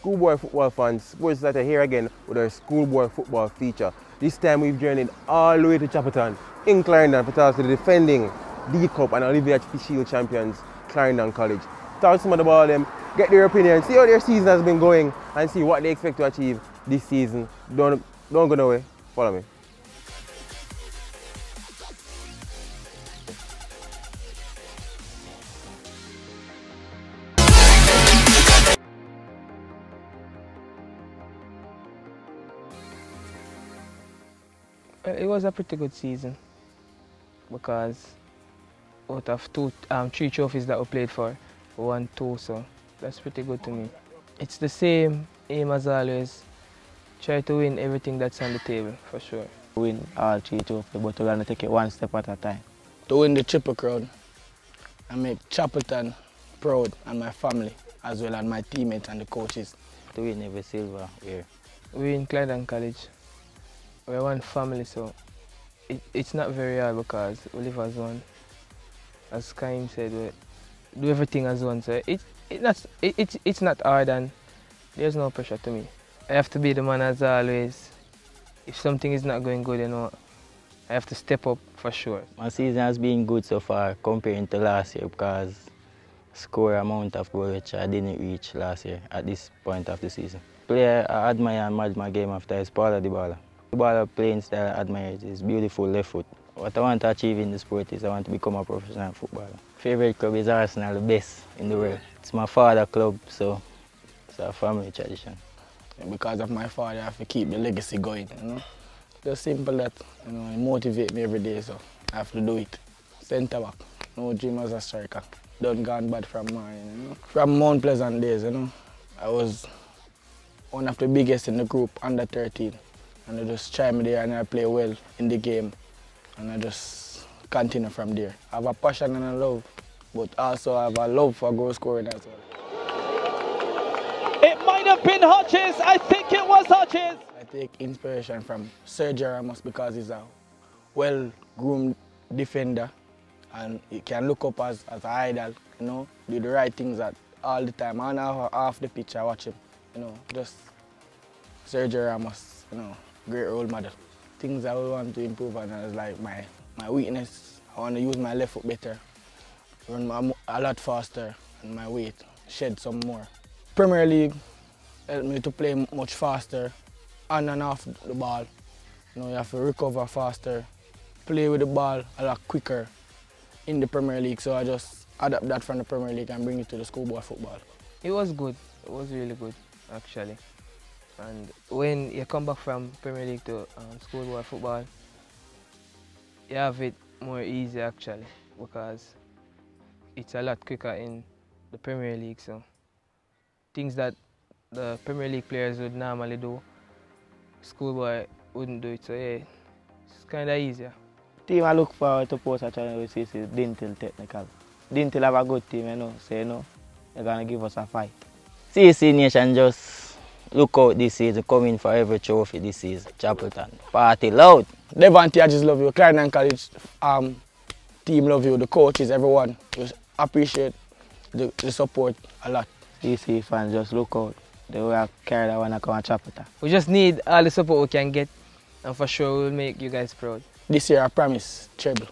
schoolboy football fans, sports are here again with our schoolboy football feature. This time we've journeyed all the way to Chapelton in Clarendon for talk to the defending D Cup and Olivier Shield champions, Clarendon College. Talk to some of them, get their opinion, see how their season has been going and see what they expect to achieve this season. Don't, don't go nowhere, follow me. It was a pretty good season because out of two, um, three trophies that we played for, we won two, so that's pretty good to me. It's the same aim as always, try to win everything that's on the table, for sure. Win all three trophies, but we're going to take it one step at a time. To win the Triple Crown and make Chapelton proud and my family, as well as my teammates and the coaches. To win every silver here. We in Clarendon College, we're one family, so it, it's not very hard because we live as one. As Kaim said, we do everything as one, so it, it not, it, it, it's not hard and there's no pressure to me. I have to be the man as always. If something is not going good, you know, I have to step up for sure. My season has been good so far comparing to last year because score amount of goal which I didn't reach last year at this point of the season. Player I admire and match my game after is Paulo Dybala. Dybala playing style I admire it. It's beautiful left foot. What I want to achieve in the sport is I want to become a professional footballer. Favorite club is Arsenal, the best in the world. It's my father's club, so it's a family tradition. Because of my father, I have to keep the legacy going, you know. Just simple that, you know, it motivate me every day, so I have to do it. Centre back, no dream as a striker. Done gone bad from mine, you know. From Mount Pleasant days, you know, I was one of the biggest in the group, under 13. And I just try me there and I play well in the game. And I just continue from there. I have a passion and a love, but also I have a love for goal scoring as well. It might have been Hodges. I think it was Hodges. I take inspiration from Sergio Ramos because he's a well-groomed defender and he can look up as, as an idol, you know, do the right things at all the time. And half, half the pitch I watch him, you know, just Sergio Ramos, you know, great role model. Things I want to improve on is like my, my weakness. I want to use my left foot better, run my, a lot faster and my weight, shed some more. Premier League helped me to play much faster on and off the ball. You know, you have to recover faster, play with the ball a lot quicker in the Premier League. So I just adapt that from the Premier League and bring it to the schoolboy football. It was good. It was really good, actually. And when you come back from Premier League to um, schoolboy football, you have it more easy actually because it's a lot quicker in the Premier League. So things that the Premier League players would normally do, schoolboy wouldn't do it. So yeah, it's kind of easier. Team I look forward to post actually with is Dinthill Technical. Dinthill have a good team, you know, so you know, they're gonna give us a fight. CC Nation just look out this season, coming for every trophy this season. Chapelton, party loud. Devante, I just love you. Clarendon College um, team love you. The coaches, everyone. Just appreciate the, the support a lot. CC fans just look out. They will carry that one and come and Chapelton. We just need all the support we can get and for sure we'll make you guys proud. This year I promise treble.